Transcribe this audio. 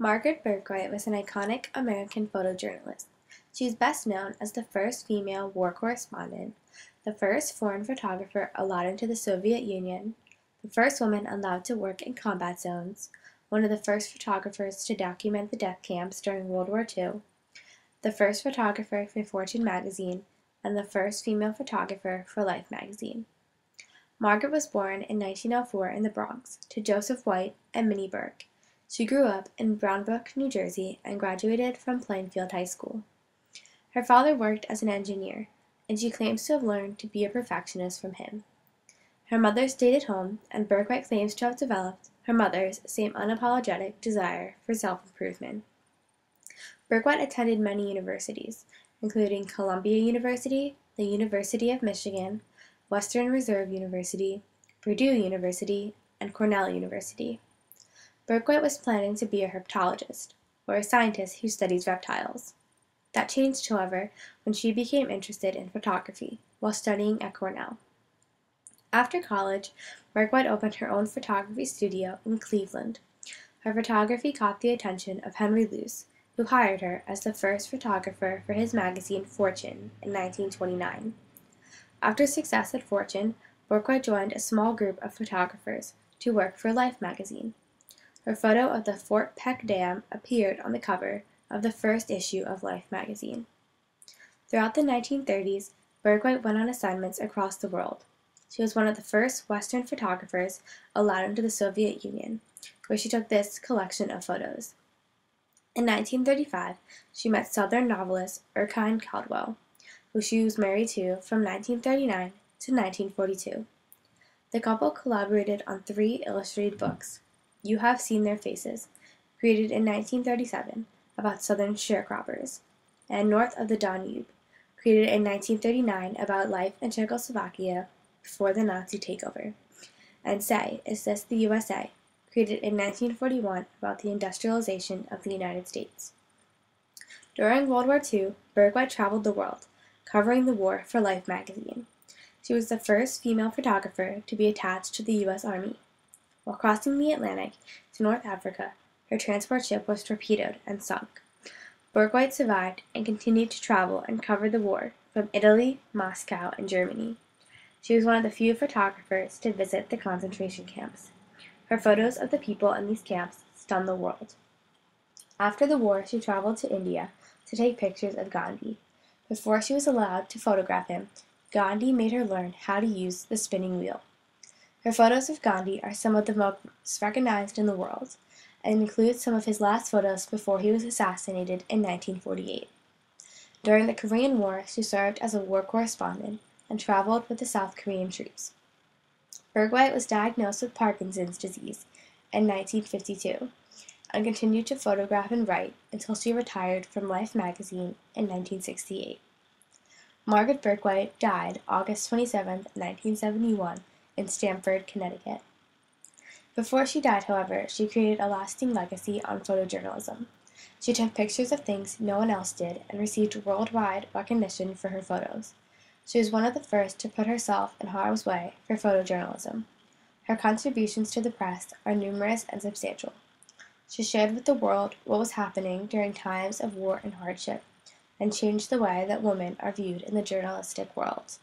Margaret Bourke-White was an iconic American photojournalist. She is best known as the first female war correspondent, the first foreign photographer allowed into the Soviet Union, the first woman allowed to work in combat zones, one of the first photographers to document the death camps during World War II, the first photographer for Fortune magazine, and the first female photographer for Life magazine. Margaret was born in 1904 in the Bronx to Joseph White and Minnie Bourke. She grew up in Bound Brook, New Jersey, and graduated from Plainfield High School. Her father worked as an engineer, and she claims to have learned to be a perfectionist from him. Her mother stayed at home, and Bourke-White claims to have developed her mother's same unapologetic desire for self-improvement. Bourke-White attended many universities, including Columbia University, the University of Michigan, Western Reserve University, Purdue University, and Cornell University. Bourke-White was planning to be a herpetologist, or a scientist who studies reptiles. That changed, however, when she became interested in photography while studying at Cornell. After college, Bourke-White opened her own photography studio in Cleveland. Her photography caught the attention of Henry Luce, who hired her as the first photographer for his magazine Fortune in 1929. After success at Fortune, Bourke-White joined a small group of photographers to work for Life magazine. Her photo of the Fort Peck Dam appeared on the cover of the first issue of Life magazine. Throughout the 1930s, Bourke-White went on assignments across the world. She was one of the first Western photographers allowed into the Soviet Union, where she took this collection of photos. In 1935, she met Southern novelist Erskine Caldwell, who she was married to from 1939 to 1942. The couple collaborated on three illustrated books, You Have Seen Their Faces, created in 1937, about southern sharecroppers, and North of the Danube, created in 1939 about life in Czechoslovakia before the Nazi takeover, and Say, Is This the USA, created in 1941 about the industrialization of the United States. During World War II, Bourke-White traveled the world, covering the war for Life magazine. She was the first female photographer to be attached to the U.S. Army. While crossing the Atlantic to North Africa, her transport ship was torpedoed and sunk. Bourke-White survived and continued to travel and cover the war from Italy, Moscow, and Germany. She was one of the few photographers to visit the concentration camps. Her photos of the people in these camps stunned the world. After the war, she traveled to India to take pictures of Gandhi. Before she was allowed to photograph him, Gandhi made her learn how to use the spinning wheel. Her photos of Gandhi are some of the most recognized in the world and include some of his last photos before he was assassinated in 1948. During the Korean War, she served as a war correspondent and traveled with the South Korean troops. Bourke-White was diagnosed with Parkinson's disease in 1952 and continued to photograph and write until she retired from Life magazine in 1968. Margaret Bourke-White died August 27, 1971, in Stamford, Connecticut. Before she died, however, she created a lasting legacy on photojournalism. She took pictures of things no one else did and received worldwide recognition for her photos. She was one of the first to put herself in harm's way for photojournalism. Her contributions to the press are numerous and substantial. She shared with the world what was happening during times of war and hardship, and changed the way that women are viewed in the journalistic world.